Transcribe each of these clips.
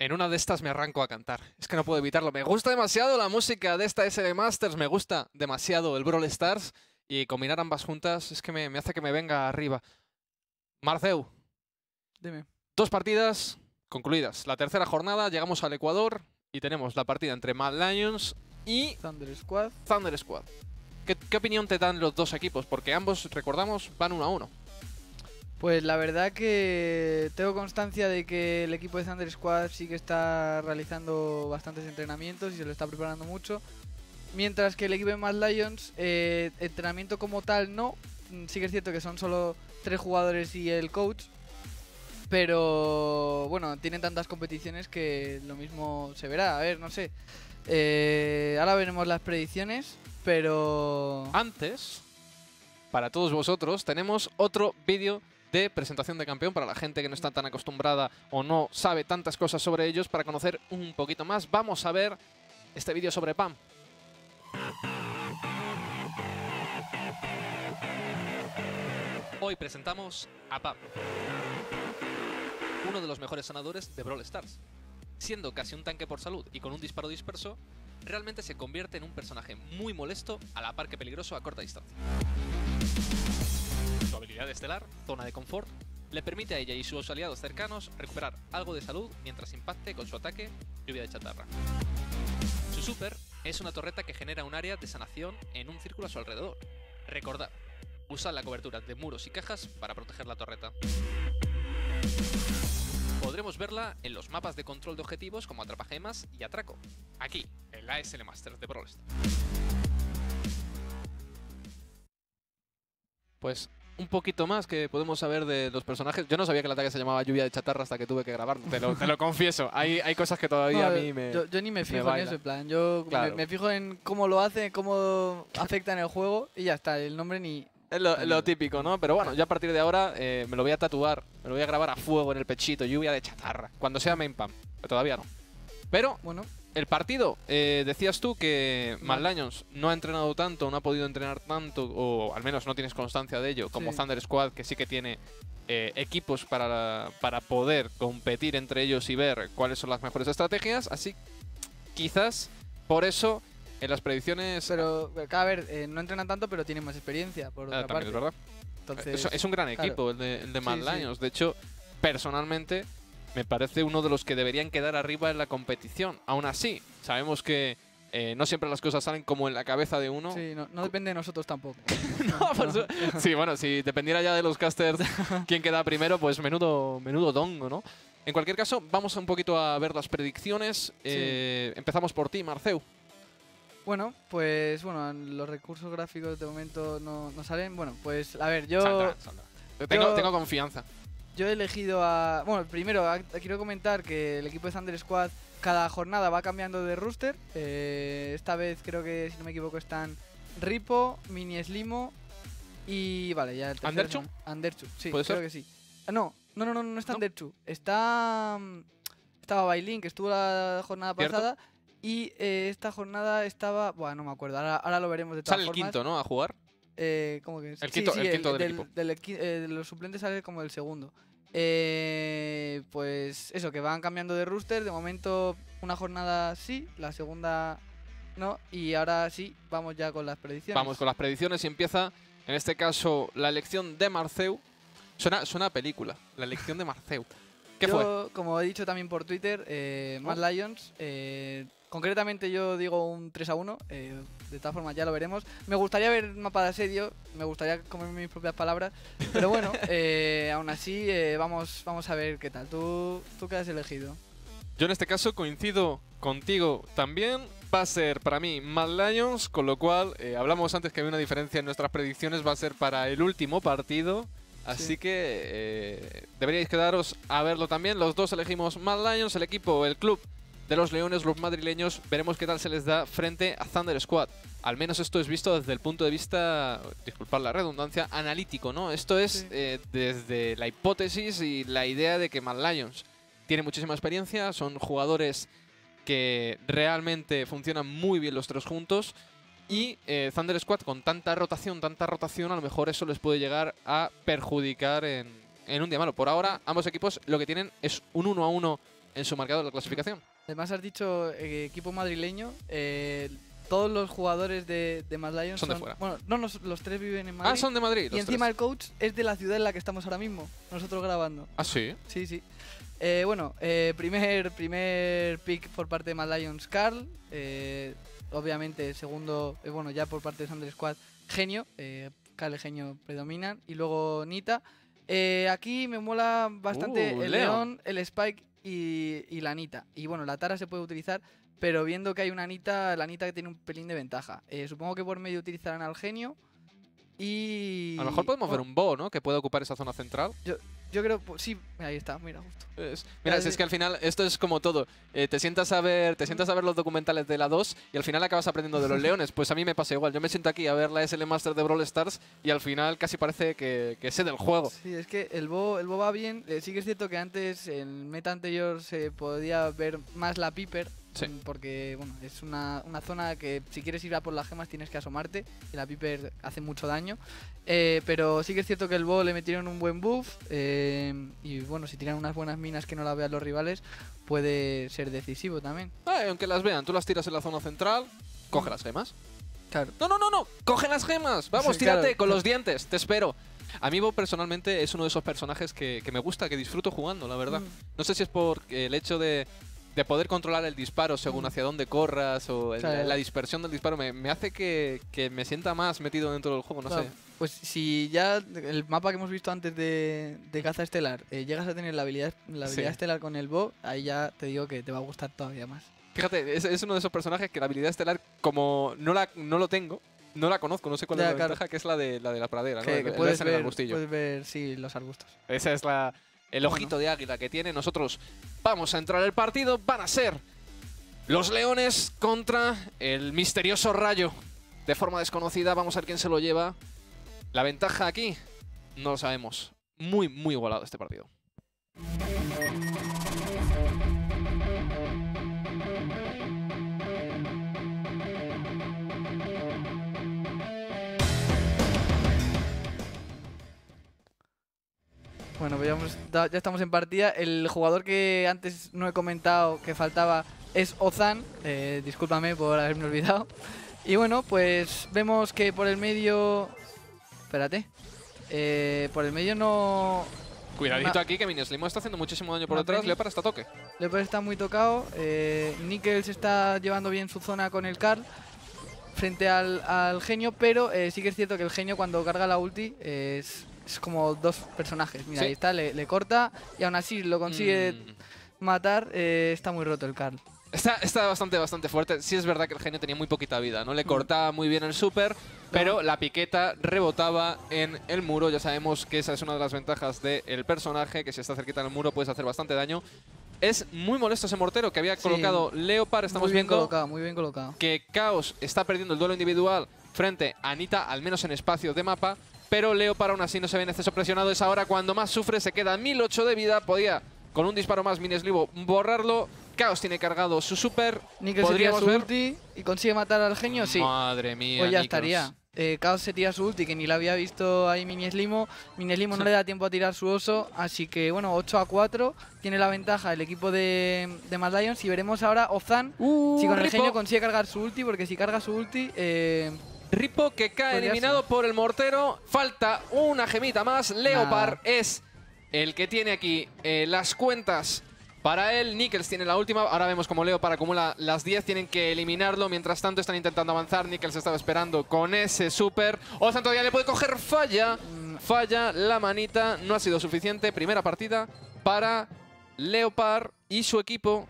En una de estas me arranco a cantar. Es que no puedo evitarlo. Me gusta demasiado la música de esta SD Masters. Me gusta demasiado el Brawl Stars. Y combinar ambas juntas es que me, me hace que me venga arriba. Marceu, Dime. dos partidas concluidas. La tercera jornada, llegamos al Ecuador y tenemos la partida entre Mad Lions y Thunder Squad. Thunder Squad. ¿Qué, qué opinión te dan los dos equipos? Porque ambos, recordamos, van uno a uno. Pues la verdad que tengo constancia de que el equipo de Thunder Squad sí que está realizando bastantes entrenamientos y se lo está preparando mucho. Mientras que el equipo de Mad Lions, eh, entrenamiento como tal no. Mm, Sí que es cierto que son solo tres jugadores y el coach. Pero bueno, tienen tantas competiciones que lo mismo se verá. A ver, no sé. Eh, ahora veremos las predicciones, pero... Antes, para todos vosotros, tenemos otro vídeo de presentación de campeón para la gente que no está tan acostumbrada o no sabe tantas cosas sobre ellos para conocer un poquito más. Vamos a ver este vídeo sobre PAM. Hoy presentamos a PAM, uno de los mejores sanadores de Brawl Stars. Siendo casi un tanque por salud y con un disparo disperso, realmente se convierte en un personaje muy molesto a la par que peligroso a corta distancia. Su habilidad estelar, Zona de Confort, le permite a ella y sus aliados cercanos recuperar algo de salud mientras impacte con su ataque Lluvia de Chatarra. Su super es una torreta que genera un área de sanación en un círculo a su alrededor. Recordad, usa la cobertura de muros y cajas para proteger la torreta. Podremos verla en los mapas de control de objetivos como Atrapagemas y Atraco, aquí, en la ASL Masters de Brawl. Pues un poquito más que podemos saber de los personajes. Yo no sabía que el ataque se llamaba Lluvia de Chatarra hasta que tuve que grabarlo, te lo, te lo confieso. Hay, hay cosas que todavía No, a mí me... yo, yo ni me fijo en eso, en plan, yo me- Claro. me, fijo en cómo lo hace, cómo afecta en el juego y ya está, el nombre ni... Es lo, lo típico, ¿no? Pero bueno, ya a partir de ahora eh, me lo voy a tatuar, me lo voy a grabar a fuego en el pechito, lluvia de chatarra, cuando sea main pam. Todavía no. Pero Bueno, el partido, eh, decías tú que Mad. Lions no ha entrenado tanto, no ha podido entrenar tanto, o al menos no tienes constancia de ello, como Sí. Thunder Squad, que sí que tiene eh, equipos para, para poder competir entre ellos y ver cuáles son las mejores estrategias. Así, quizás por eso en las predicciones. pero a ver, eh, no entrenan tanto, pero tienen más experiencia, por Ah, otra también es parte. verdad. Entonces, Es, es un gran claro. equipo el de, el de Mad Sí, sí. Lions. De hecho, personalmente, me parece uno de los que deberían quedar arriba en la competición. Aún así, sabemos que eh, no siempre las cosas salen como en la cabeza de uno. sí, no, no depende de nosotros tampoco. No, sí, bueno, si dependiera ya de los casters quién queda primero, pues menudo, menudo dongo, ¿no? En cualquier caso, vamos un poquito a ver las predicciones. Eh, empezamos por ti, Marceu. Bueno, pues bueno, los recursos gráficos de momento no, no salen. Bueno, pues a ver, yo... Tengo, yo- tengo confianza. Yo he elegido a. Bueno, primero a- quiero comentar que el equipo de Thunder Squad cada jornada va cambiando de rooster. Eh, esta vez creo que, si no me equivoco, están Ripo, Mini Slimo y. Vale, ya el ¿Anderchu? Anderchu, sí, ¿Puede creo ser? que sí. Ah, no, no, no, no, no está ¿No? Anderchu. Está. mm, Estaba Bailin, que estuvo la jornada ¿Cierto? pasada. Y eh, esta jornada estaba. Bueno, no me acuerdo, ahora, ahora lo veremos de todas Sale el quinto, ¿no? A jugar. Eh, ¿Cómo que es? El quinto- el quinto del del, equipo. del eh, de los suplentes sale como el segundo. Eh, pues eso, que van cambiando de rooster. De momento, una jornada sí, la segunda no. Y ahora sí, vamos ya con las predicciones. Vamos con las predicciones y empieza, en este caso, la elección de Marceu. Suena, suena a película, la elección de Marceu. ¿Qué fue? Yo, como he dicho también por Twitter, eh, Mad Lions. eh, concretamente, yo digo un 3 a 1. eh, de todas formas, ya lo veremos. Me gustaría ver un mapa de asedio. Me gustaría comerme mis propias palabras. Pero bueno, eh, aún así, eh, vamos, vamos a ver qué tal. ¿Tú, ¿Tú qué has elegido? Yo en este caso coincido contigo también. Va a ser para mí Mad Lions, con lo cual eh, hablamos antes que había una diferencia en nuestras predicciones. Va a ser para el último partido. Así Sí. que deberíais quedaros a verlo también. Los dos elegimos Mad Lions, el equipo, el club de los Leones, los madrileños. Veremos qué tal se les da frente a Thunder Squad. Al menos esto es visto desde el punto de vista, disculpad la redundancia, analítico, ¿no? Esto es Sí. eh, desde la hipótesis y la idea de que Mad Lions tiene muchísima experiencia, son jugadores que realmente funcionan muy bien los tres juntos. Y eh, Thunder Squad con tanta rotación, tanta rotación, a lo mejor eso les puede llegar a perjudicar en, en un día malo. Por ahora, ambos equipos lo que tienen es un 1 a 1 en su marcador de clasificación. Además has dicho eh, equipo madrileño. eh, todos los jugadores de, de Mad Lions Son de fuera. Bueno, no, los tres viven en Madrid. Ah, son de Madrid. y los encima tres. el coach es de la ciudad en la que estamos ahora mismo, nosotros grabando. Ah, sí. Sí, sí. Eh, bueno, eh, primer, primer pick por parte de Mad Lions, Carl. eh, obviamente, segundo, bueno, ya por parte de Thunder Squad, Genio. Carl y Genio predominan. Y luego Nita. Aquí me mola bastante Uh, el. León, el Spike y, y la Nita. Y bueno, la Tara se puede utilizar, pero viendo que hay una Nita, la Nita que tiene un pelín de ventaja. Eh, supongo que por medio utilizarán al Genio. Y. A lo mejor podemos ver un Bo, ¿no? Que pueda ocupar esa zona central. Yo creo, pues, sí, ahí está, mira, justo. Es- mira, es sí. que al final esto es como todo. Eh, te sientas a ver, te sientas a ver los documentales de la 2 y al final acabas aprendiendo de los leones. Pues a mí me pasa igual. Yo me siento aquí a ver la SL Master de Brawl Stars y al final casi parece que, que sé del juego. Sí, es que el Bo, el Bo va bien. Eh, sí que es cierto que antes, en el meta anterior, se podía ver más la Piper. Sí. mm, Porque, bueno, es una, una zona que si quieres ir a por las gemas tienes que asomarte. Y la Piper hace mucho daño. Eh, pero sí que es cierto que el Bo le metieron un buen buff. eh, y bueno, si tiran unas buenas minas que no la vean los rivales, puede ser decisivo también. Y aunque las vean, tú las tiras en la zona central, coge las gemas. Claro. No, no, no, no, coge las gemas. Vamos, Sí, claro. tírate con los dientes, te espero. A mí Bo personalmente es uno de esos personajes que, que me gusta, que disfruto jugando, la verdad. Mm. No sé si es por el hecho de, de poder controlar el disparo según hacia dónde corras o el- la dispersión del disparo me, me hace que, que me sienta más metido dentro del juego, no Claro, sé. Pues si ya el mapa que hemos visto antes de, de caza estelar eh, llegas a tener la habilidad, la Sí. habilidad estelar con el Bo, ahí ya te digo que te va a gustar todavía más. Fíjate, es, es uno de esos personajes que la habilidad estelar, como no la, no lo tengo, no la conozco, no sé cuál Ya, es la claro. ventaja, que es la de la, de la pradera, ¿no? que, El- que puedes, verse en el ver, puedes ver, sí, los arbustos. Ese es la, el Bueno. ojito de águila que tiene. Nosotros vamos a entrar al partido. Van a ser los leones contra el misterioso rayo. De forma desconocida, vamos a ver quién se lo lleva. La ventaja aquí, no lo sabemos. Muy, muy igualado este partido. Bueno, pues ya, hemos da- ya estamos en partida. El jugador que antes no he comentado que faltaba es Ozan. Eh, discúlpame por haberme olvidado. Y bueno, pues vemos que por el medio... Espérate. Eh, por el medio no... Cuidadito Una- aquí que Mineslimo está haciendo muchísimo daño por Una detrás. penny. Leopard está toque. Leopard está muy tocado. Eh, Nickel se está llevando bien su zona con el Carl frente al, al genio, pero eh, sí que es cierto que el genio cuando carga la ulti es, es como dos personajes. Mira, Sí. ahí está, le, le corta y aún así lo consigue Mm. matar. eh, está muy roto el Carl. Está, está bastante, bastante fuerte. Sí es verdad que el genio tenía muy poquita vida, ¿no? Le cortaba muy bien el super, pero la piqueta rebotaba en el muro. Ya sabemos que esa es una de las ventajas del personaje, que si está cerquita del muro puedes hacer bastante daño. Es muy molesto ese mortero que había Sí. colocado Leopard. Estamos muy bien viendo colocado, muy bien colocado. que Chaos está perdiendo el duelo individual frente a Anita, al menos en espacio de mapa, pero Leopard aún así no se ve en exceso presionado. Es ahora cuando más sufre, se queda 1008 de vida. Podía, con un disparo más, Mineslivo borrarlo. Chaos tiene cargado su super. Tira Podríamos su ver. ulti y consigue matar al genio, sí. Madre mía. Pues ya Nikos. estaría. Eh, Chaos se tira su ulti, que ni la había visto ahí Minieslimo. Minieslimo no le da tiempo a tirar su oso, así que bueno, 8 a 4. Tiene la ventaja el equipo de, de Mad Lions. Y veremos ahora Ozan si con el Ripo, genio consigue cargar su ulti, porque si carga su ulti, eh, Ripo que cae eliminado por el mortero. Falta una gemita más. Leopard es el que tiene aquí eh, las cuentas para él. Nickels tiene la última. Ahora vemos como Leopard acumula las 10. Tienen que eliminarlo. Mientras tanto están intentando avanzar. Nickels estaba esperando con ese super. Ozan todavía le puede coger. Falla. mm, Falla la manita. No ha sido suficiente. Primera partida para Leopard y su equipo.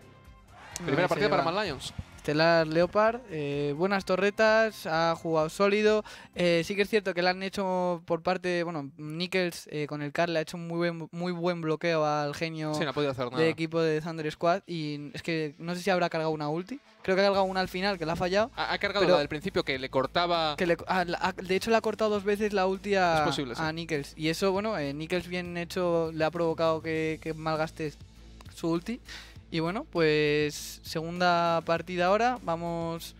Primera partida para. Mad Lions. Estelar Leopard, eh, buenas torretas, ha jugado sólido. Eh, sí que es cierto que le han hecho por parte, bueno, Nickels eh, con el Carl le ha hecho un muy buen, muy buen bloqueo al genio Sí, no ha podido hacer nada. de equipo de Thunder Squad. Y es que no sé si habrá cargado una ulti. Creo que ha cargado una al final, que la ha fallado. Ha, ha cargado la del principio que le cortaba. Que le- ah, la- ah, de hecho, le ha cortado dos veces la ulti a, posible, sí. a Nickels. Y eso, bueno, eh, Nickels bien hecho le ha provocado que, que malgaste su ulti. Y bueno, pues segunda partida ahora. Vamos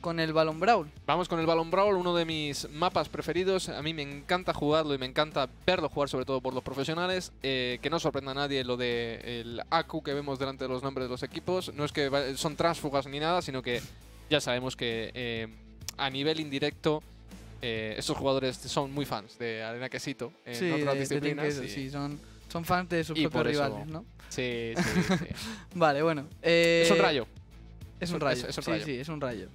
con el Balón Brawl. Vamos con el Balón Brawl, uno de mis mapas preferidos. A mí me encanta jugarlo y me encanta verlo jugar, sobre todo por los profesionales. Eh, que no sorprenda a nadie lo de el ACU que vemos delante de los nombres de los equipos. No es que son tránsfugas ni nada, sino que ya sabemos que eh, a nivel indirecto eh, estos jugadores son muy fans de Arena Quesito en sí, otras de- de Team disciplinas. Y- sí, son, son fans de sus y propios eso- rivales, ¿no? sí, sí, sí. Vale, bueno. eh, es un rayo. Es un rayo. es- es un sí, rayo. sí, es un rayo.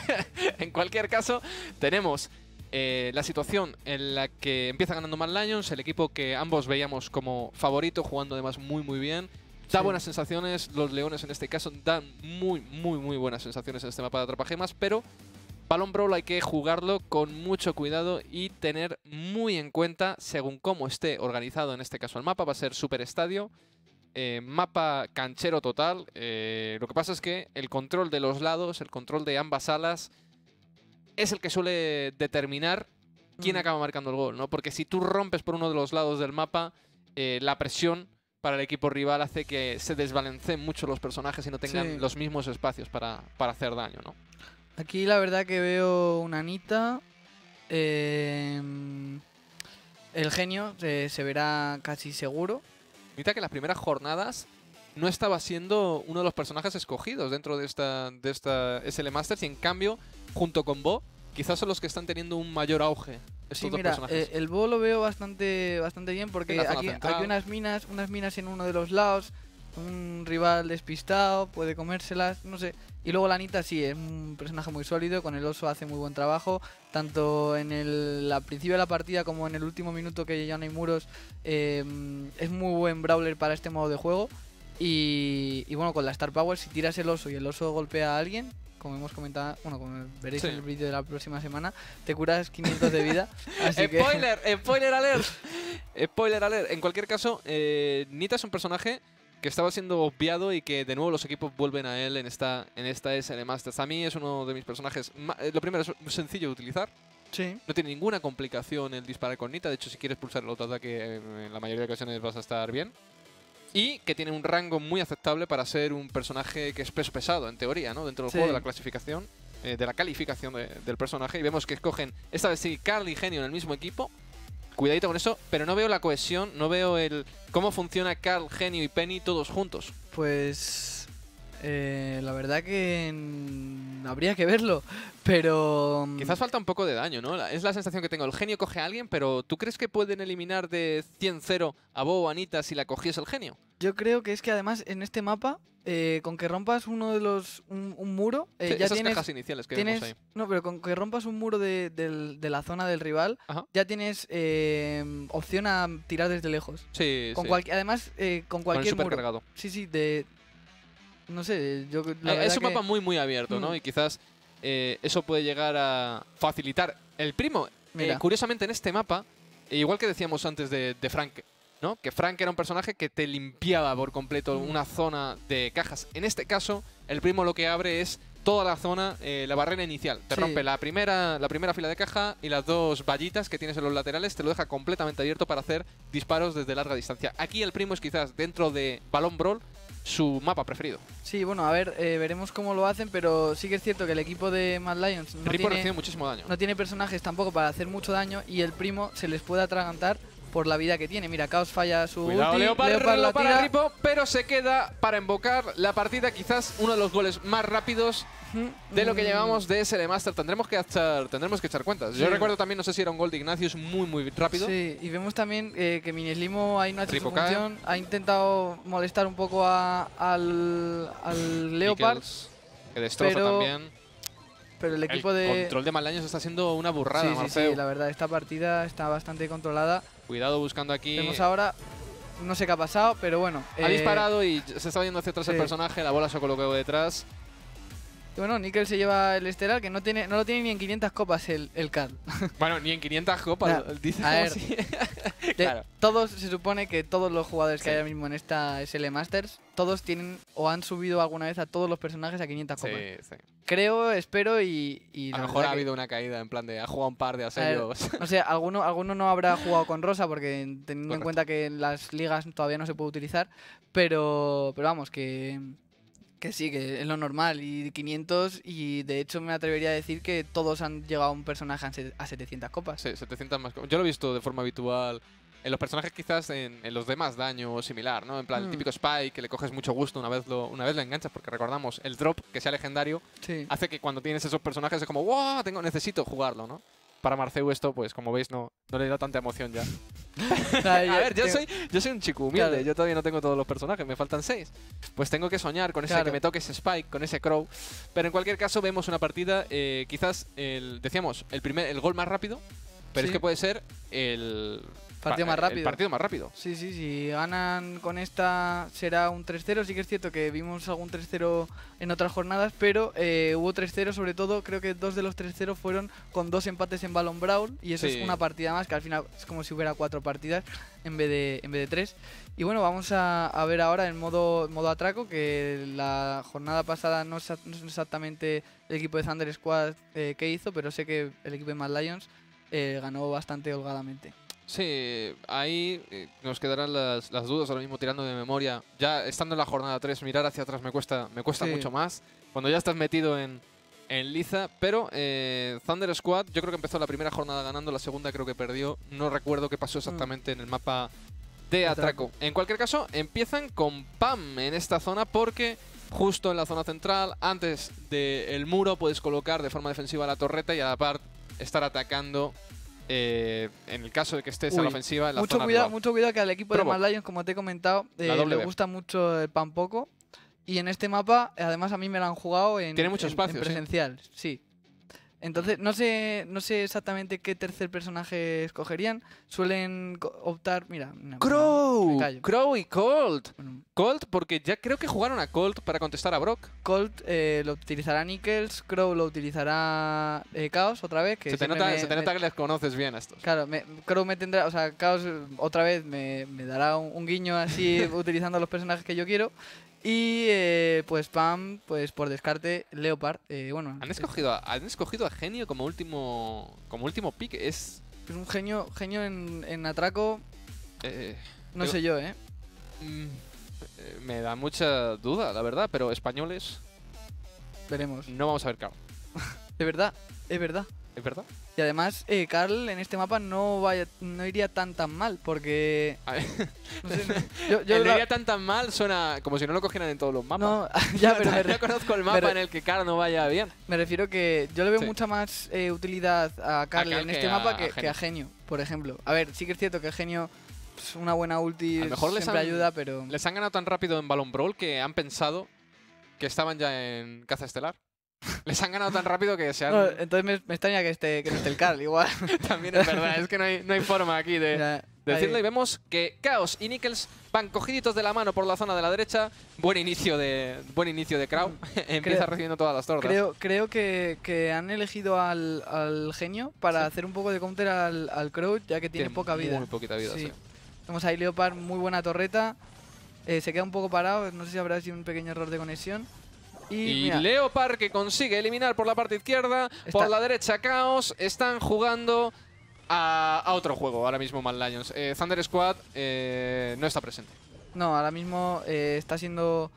en cualquier caso, tenemos eh, la situación en la que empieza ganando Mad Lions, el equipo que ambos veíamos como favorito, jugando además muy muy bien. Da Sí. buenas sensaciones, los leones en este caso dan muy, muy, muy buenas sensaciones en este mapa de atrapagemas, pero Balón Brawl hay que jugarlo con mucho cuidado y tener muy en cuenta, según cómo esté organizado en este caso el mapa, va a ser super estadio, eh, mapa canchero total. eh, lo que pasa es que el control de los lados, el control de ambas alas, es el que suele determinar quién Mm. acaba marcando el gol, ¿no? Porque si tú rompes por uno de los lados del mapa, eh, la presión para el equipo rival hace que se desbalanceen mucho los personajes y no tengan Sí. los mismos espacios para, para hacer daño, ¿no? Aquí la verdad que veo una Anita. eh, el genio se verá casi seguro. Ahorita que las primeras jornadas no estaba siendo uno de los personajes escogidos dentro de esta, de esta SL Masters y en cambio, junto con Bo, quizás son los que están teniendo un mayor auge. Estos Sí, dos mira, personajes. eh, el Bo lo veo bastante, bastante bien porque aquí, central. aquí unas minas, unas minas en uno de los lados, un rival despistado, puede comérselas, no sé. Y luego la Anita sí, es un personaje muy sólido, con el oso hace muy buen trabajo, tanto en el al principio de la partida como en el último minuto que ya no hay muros, eh, es muy buen brawler para este modo de juego. Y, y bueno, con la Star Power, si tiras el oso y el oso golpea a alguien, como hemos comentado, bueno, como veréis Sí. en el vídeo de la próxima semana, te curas 500 de vida. Así que... Spoiler, spoiler alert. spoiler alert. En cualquier caso, eh, Nita es un personaje que estaba siendo obviado y que de nuevo los equipos vuelven a él en esta, en esta SL Masters. A mí es uno de mis personajes. eh, Lo primero es sencillo de utilizar. Sí. No tiene ninguna complicación el disparar con Nita. De hecho, si quieres pulsar el otro ataque, eh, en la mayoría de ocasiones vas a estar bien. Y que tiene un rango muy aceptable para ser un personaje que es peso pesado, en teoría, ¿no? Dentro del Sí. juego de la clasificación, eh, de la calificación de- del personaje. Y vemos que escogen, esta vez sí, Carl y Genio en el mismo equipo. Cuidadito con eso, pero no veo la cohesión, no veo el cómo funciona Carl, Genio y Penny todos juntos. Pues eh, la verdad que habría que verlo, pero mm, Quizás falta un poco de daño, ¿no? Es la sensación que tengo. El genio coge a alguien, pero ¿tú crees que pueden eliminar de 100-0 a Bo o Anita si la cogiese el genio? yo creo que es que además en este mapa, eh, con que rompas uno de los un, un muro, eh, Sí, ya esas tienes, cajas iniciales que tienes vemos ahí. no, pero con que rompas un muro de, del- de la zona del rival, Ajá. ya tienes eh, opción a tirar desde lejos. Sí, Con sí. cualqui- además eh, con Con el cualquier muro. Sí, sí, de no sé, yo la Eh, es un que- mapa muy, muy abierto, ¿no? Mm. Y quizás eh, eso puede llegar a facilitar. El primo, eh, curiosamente en este mapa, igual que decíamos antes de, de Frank, ¿no? Que Frank era un personaje que te limpiaba por completo Mm. una zona de cajas. En este caso, el primo lo que abre es toda la zona, eh, la barrera inicial. Te Sí. rompe la primera, la primera fila de caja y las dos vallitas que tienes en los laterales, te lo deja completamente abierto para hacer disparos desde larga distancia. Aquí el primo es quizás dentro de Balón Brawl su mapa preferido. Sí, bueno, a ver, eh, veremos cómo lo hacen, pero sí que es cierto que el equipo de Mad Lions no Ripo tiene, recibe muchísimo daño. no tiene personajes tampoco para hacer mucho daño y el primo se les puede atragantar por la vida que tiene. Mira, Chaos falla su Cuidado, ulti, Leopard, Leopard la para tira. Ripo, pero se queda para invocar la partida, quizás uno de los goles más rápidos de lo que llevamos de SL Master. Tendremos que echar, tendremos que echar cuentas. Yo Sí. recuerdo también, no sé si era un gol de Ignacius muy, muy rápido. Sí, y vemos también eh, que Mineslimo ha hecho su función, ha intentado molestar un poco a- al, al Leopard, que destroza pero también. pero el equipo el de... control de Malaños está siendo una burrada, sí, sí, Marceu. sí, la verdad, esta partida está bastante controlada. Cuidado buscando aquí. Vemos ahora, no sé qué ha pasado, pero bueno. Ha eh, disparado y se está yendo hacia atrás el sí. personaje, la bola se ha colocado detrás. Y Bueno, Nickel se lleva el estelar, que no tiene no lo tiene ni en 500 copas el, el Carl. Bueno, ni en 500 copas, Nah, dice a ver. si- Claro. Todos, se supone que todos los jugadores que Sí. hay ahora mismo en esta SL Masters, todos tienen o han subido alguna vez a todos los personajes a 500 Sí, copas. sí. Creo, espero y... y A lo mejor ha que- habido una caída, en plan de ha jugado un par de asedios. No sé, alguno, alguno no habrá jugado con Rosa porque teniendo en cuenta que en las ligas todavía no se puede utilizar, pero, pero vamos, que, Que sí, que es lo normal. Y 500, y de hecho me atrevería a decir que todos han llegado a un personaje a se- a 700 copas. Sí, 700 más. co- Yo lo he visto de forma habitual en los personajes quizás en, en los de más daño o similar, ¿no? En plan, el Mm. típico Spike que le coges mucho gusto una vez lo, una vez lo enganchas, porque recordamos, el drop que sea legendario Sí. hace que cuando tienes esos personajes es como, ¡wow! Tengo, necesito jugarlo, ¿no? Para Marceu esto, pues como veis, no, no le da tanta emoción ya. a ver, yo soy, yo soy un chico humilde, Claro. yo todavía no tengo todos los personajes, me faltan seis. Pues tengo que soñar con ese Claro. que me toque ese Spike, con ese Crow. Pero en cualquier caso vemos una partida, eh, quizás, el, decíamos, el, primer, el gol más rápido, pero Sí. es que puede ser el Partido pa- más el rápido. partido más rápido. Sí, sí, si ganan con esta será un 3-0. Sí que es cierto que vimos algún 3-0 en otras jornadas, pero eh, hubo 3-0 sobre todo. Creo que dos de los 3-0 fueron con dos empates en Balón Brawl y eso Sí. es una partida más, que al final es como si hubiera cuatro partidas en vez de, en vez de tres. Y bueno, vamos a, a ver ahora en modo, modo atraco, que la jornada pasada no, sé exactamente el equipo de Thunder Squad eh, qué hizo, pero sé que el equipo de Mad Lions eh, ganó bastante holgadamente. Sí, ahí eh, nos quedarán las, las dudas ahora mismo tirando de memoria. Ya estando en la jornada 3, mirar hacia atrás me cuesta, me cuesta Sí. mucho más. Cuando ya estás metido en, en liza. Pero eh, Thunder Squad, yo creo que empezó la primera jornada ganando, la segunda creo que perdió. No recuerdo qué pasó exactamente en el mapa de Atraco. atraco. En cualquier caso, empiezan con Pam en esta zona porque justo en la zona central, antes del muro, puedes colocar de forma defensiva la torreta y a la par estar atacando. Eh, en el caso de que estés en Uy, la ofensiva, en la mucho zona cuidado, rival. mucho cuidado que al equipo Provo. de Mad Lions, como te he comentado, eh, le gusta mucho el pan poco. Y en este mapa, además a mí me lo han jugado en, Tiene mucho en- espacio, en presencial, sí. Entonces, no sé, no sé exactamente qué tercer personaje escogerían. Suelen optar, mira, Crow, y Colt. Colt, porque ya creo que jugaron a Colt para contestar a Brock. Colt eh, lo utilizará Nickels, Crow lo utilizará eh, Chaos otra vez. Que Se te, nota, me- se te me- nota que les conoces bien a estos. Claro, me, Crow me tendrá, o sea, Chaos eh, otra vez me, dará un, un guiño así utilizando los personajes que yo quiero. Y eh, pues Pam, pues por descarte, Leopard. bueno, Han es, escogido, a, han escogido a Genio como último como último pick. Es. es un genio, genio en, en atraco, eh, no Digo- sé yo, ¿eh? mm, eh, me da mucha duda, la verdad, pero españoles Veremos. no vamos a ver claro. Es verdad, es verdad. ¿Es verdad? Y además, eh, Carl en este mapa no vaya, no iría tan tan mal, porque... A ver, No sé, no- yo, yo el de la- iría tan tan mal suena como si no lo cogieran en todos los mapas. no, ya, pero me, Yo conozco el mapa re- en el que Car no vaya bien. me refiero que yo le veo Sí. mucha más eh, utilidad a Carl Carl en este a- mapa a que, que a Genio, por ejemplo. A ver, sí que es cierto que Genio una buena ulti, A mejor les siempre han- ayuda, pero... Les han ganado tan rápido en Balón Brawl que han pensado que estaban ya en Caza Estelar. Les han ganado tan rápido que se han... No, entonces me, me extraña que, esté, que no esté el Carl, igual. También es verdad, es que no hay, no hay forma aquí de, Mira, de decirlo. ahí. Y vemos que Chaos y Nickels van cogiditos de la mano por la zona de la derecha. Buen inicio de, buen inicio de Crow. Empieza Creo- recibiendo todas las tortas. Creo, creo que, que han elegido al, al genio para Sí. hacer un poco de counter al, al Crow, ya que tiene, poca vida. Muy poquita vida, sí. Sí. Vemos ahí Leopard, muy buena torreta. Eh, se queda un poco parado, no sé si habrá sido un pequeño error de conexión. Y, Y Leopard que consigue eliminar por la parte izquierda, Está- por la derecha Chaos, están jugando a, a otro juego ahora mismo Mad Lions. Eh, Thunder Squad eh, no está presente. no, ahora mismo eh, está siendo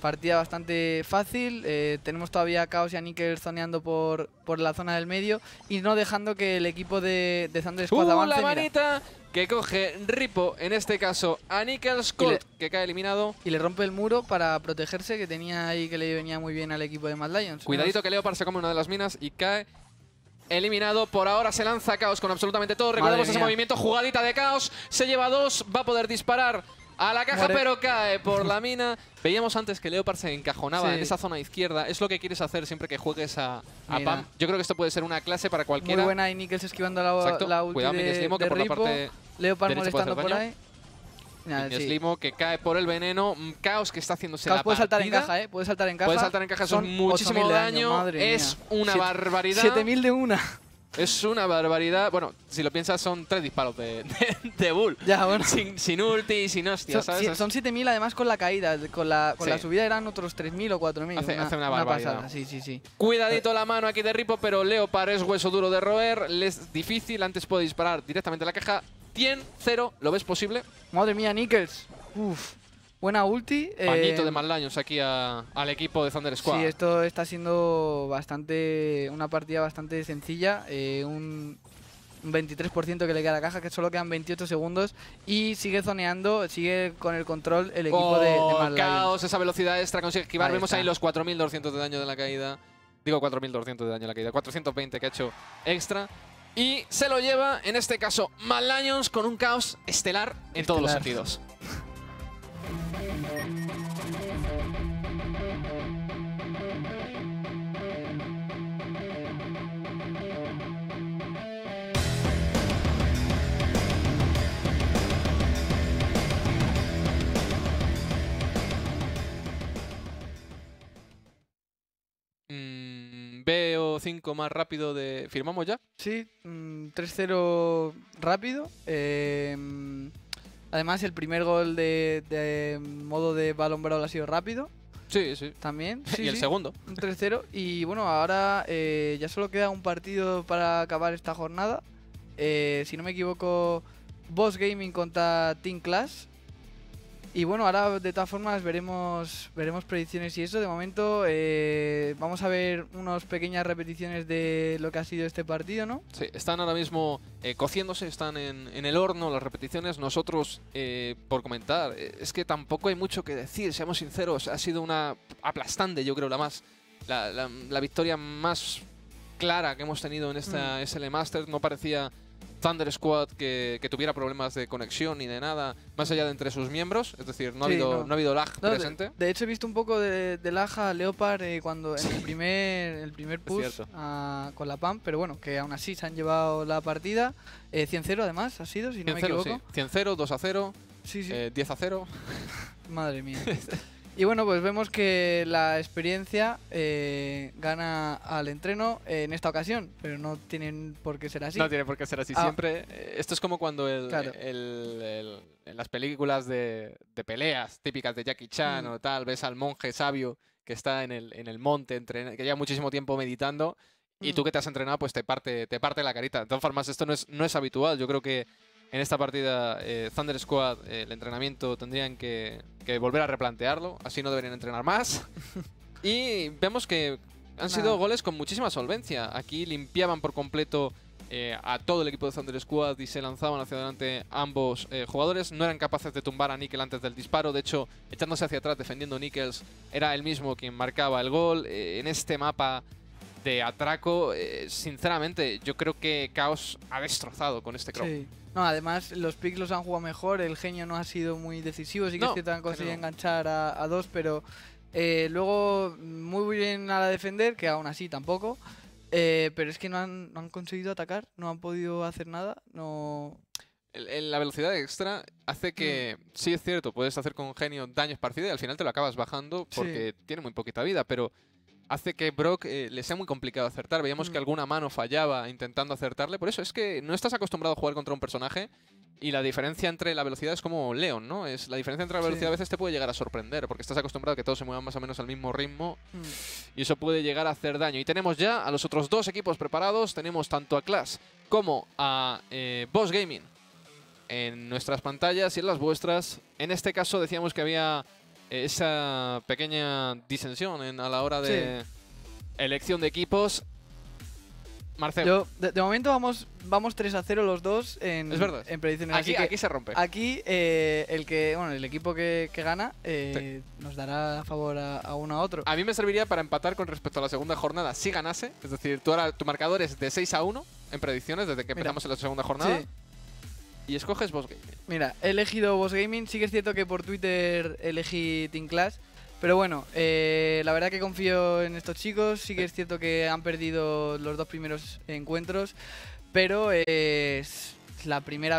partida bastante fácil. eh, tenemos todavía a Chaos y a Nickel zoneando por, por la zona del medio y no dejando que el equipo de, de Thunder Squad Uh, avance. la mira. Que coge Ripo, en este caso a Nickels Colt, que cae eliminado. Y le rompe el muro para protegerse, que tenía ahí que le venía muy bien al equipo de Mad Lions. Cuidadito que Leopard se come una de las minas y cae eliminado. Por ahora se lanza Caos con absolutamente todo. Recordemos ese movimiento, jugadita de Caos. Se lleva dos, va a poder disparar a la caja, Muere. pero cae por la mina. Veíamos antes que Leopard se encajonaba Sí. en esa zona izquierda. Es lo que quieres hacer siempre que juegues a. Pam. Yo creo que esto puede ser una clase para Muy cualquiera. buena y Nickels esquivando la, Exacto. la ulti Cuidado, de, Mineslimo, que de por la Ripo. parte Leopard derecha puede molestando por ahí. Nada, sí. Mineslimo, que cae por el veneno. Mm, Caos que está haciéndose Caos la puede saltar en caja, ¿eh? Puede saltar en caja. Puede saltar en caja, son Son muchísimo 8.000 de daño. madre es mía. una Siete- barbaridad. 7000 de una. Es una barbaridad. Bueno, si lo piensas, son tres disparos de, de, de Bull. ya, bueno. Sin, sin ulti, sin hostia, Son, ¿sabes? son 7000 además con la caída. Con la, con Sí. la subida eran otros 3000 o 4000. Hace- hace una barbaridad. pasada, sí, sí, sí. Cuidadito la mano aquí de Ripo, pero Leopard es hueso duro de roer. Le es difícil. Antes puede disparar directamente a la caja. 100, 0. ¿Lo ves posible? Madre mía, Nickels. Uf. Buena ulti. Pañito eh, de Mad Lions aquí a- al equipo de Thunder Squad. Sí, esto está siendo bastante una partida bastante sencilla. eh, un, un 23% que le queda a la caja, que solo quedan 28 segundos. Y sigue zoneando, sigue con el control el equipo de, de Oh, Lions. caos, esa velocidad extra consigue esquivar. Ahí Vemos está. ahí los 4.200 de daño de la caída. Digo 4.200 de daño de la caída. 420 que ha hecho extra. Y se lo lleva, en este caso, Mad Lions con un caos estelar en todos los sentidos. 5 más rápido de... ¿Firmamos ya? Sí, mm, 3-0 rápido. Eh, además, el primer gol de, de em, modo de balón bravo ha sido rápido. Sí, sí. También. Sí, y el sí, segundo. Un 3-0. Y bueno, ahora eh, ya solo queda un partido para acabar esta jornada. Eh, si no me equivoco, Boss Gaming contra Team Clash. Y bueno, ahora de todas formas veremos veremos predicciones y eso. De momento eh, vamos a ver unas pequeñas repeticiones de lo que ha sido este partido, ¿no? Sí, están ahora mismo eh, cociéndose, están en, en el horno las repeticiones. Nosotros, eh, por comentar, eh, es que tampoco hay mucho que decir, seamos sinceros. Ha sido una aplastante, yo creo, la más. La, la- la victoria más clara que hemos tenido en esta SL Masters. No parecía Thunder Squad que, que tuviera problemas de conexión ni de nada, más allá de entre sus miembros. Es decir, no, ha, Sí, habido, no. no ha habido lag No, de- presente. De, hecho, he visto un poco de, de laja a Leopard eh, cuando en el primer, el primer push a- con la PAM, pero bueno, que aún así se han llevado la partida. Eh, 100-0 además ha sido, si no me 100-0, sí. equivoco. 100-0, 2-0, Sí, sí. eh, 10-0. Madre mía. y bueno, pues vemos que la experiencia eh, gana al entreno en esta ocasión, pero no tienen por qué ser así. No tiene por qué ser así Ah. siempre. Esto es como cuando el, Claro. el- el- en las películas de, de peleas típicas de Jackie Chan Mm. o tal, ves al monje sabio que está en el, en el monte, entrena- que lleva muchísimo tiempo meditando y Mm. tú que te has entrenado pues te parte, te parte la carita. De todas formas, esto no es, no es habitual. Yo creo que en esta partida eh, Thunder Squad eh, el entrenamiento tendrían que, que volver a replantearlo, así no deberían entrenar más. y vemos que han sido goles con muchísima solvencia. Aquí limpiaban por completo eh, a todo el equipo de Thunder Squad y se lanzaban hacia adelante ambos jugadores. No eran capaces de tumbar a Nickel antes del disparo. De hecho, echándose hacia atrás defendiendo Nickels, era él mismo quien marcaba el gol. En este mapa de atraco, eh, sinceramente, yo creo que Chaos ha destrozado con este Crow. Sí. No, además los picks los han jugado mejor, el genio no ha sido muy decisivo, sí que No, es cierto que han conseguido no. enganchar a, a dos, pero eh, luego muy bien a la defender, que aún así tampoco. eh, pero es que no han, no han conseguido atacar, no han podido hacer nada, no... El- el- la velocidad extra hace que, sí es cierto, puedes hacer con genio daño esparcido y al final te lo acabas bajando Sí. porque tiene muy poquita vida, pero hace que Brock eh, le sea muy complicado acertar. Veíamos que Mm. alguna mano fallaba intentando acertarle, por eso es que no estás acostumbrado a jugar contra un personaje y la diferencia entre la velocidad es como Leon, ¿no? Es la diferencia entre la Sí. velocidad a veces te puede llegar a sorprender porque estás acostumbrado a que todos se muevan más o menos al mismo ritmo Mm. y eso puede llegar a hacer daño. Y tenemos ya a los otros dos equipos preparados. Tenemos tanto a Clash como a eh, Boss Gaming en nuestras pantallas y en las vuestras. En este caso decíamos que había esa pequeña disensión en- a la hora de elección de equipos. Marcelo, Yo, de, de momento vamos, vamos 3 a 0 los dos en, Es verdad. en predicciones. aquí, así que aquí se rompe. aquí eh, el que bueno el equipo que, que gana eh, nos dará a favor a, a uno a otro. A mí me serviría para empatar con respecto a la segunda jornada si ganase. Es decir, tú ahora, tu marcador es de 6 a 1 en predicciones desde que Mira. empezamos en la segunda jornada. Sí. Y escoges Boss Gaming. Mira, he elegido Boss Gaming. Sí que es cierto que por Twitter elegí Team Clash. Pero bueno, eh, la verdad que confío en estos chicos. Sí que es cierto que han perdido los dos primeros encuentros. Pero es la primera vez